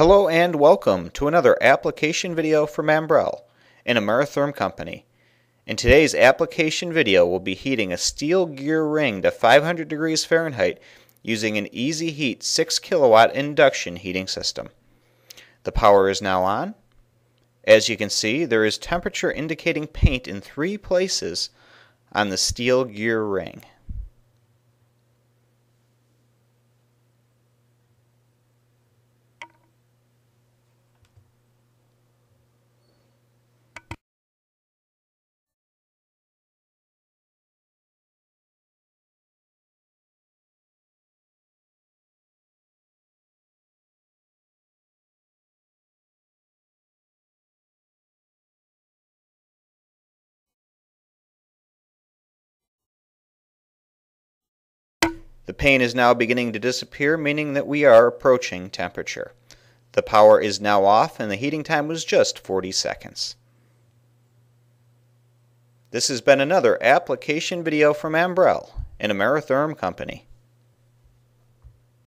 Hello and welcome to another application video from Ambrell, an Ameritherm company. In today's application video, we'll be heating a steel gear ring to 500 degrees Fahrenheit using an EASYHEAT 6 kilowatt induction heating system. The power is now on. As you can see, there is temperature indicating paint in three places on the steel gear ring. The pain is now beginning to disappear, meaning that we are approaching temperature. The power is now off and the heating time was just 40 seconds. This has been another application video from Ambrell, an Ameritherm company.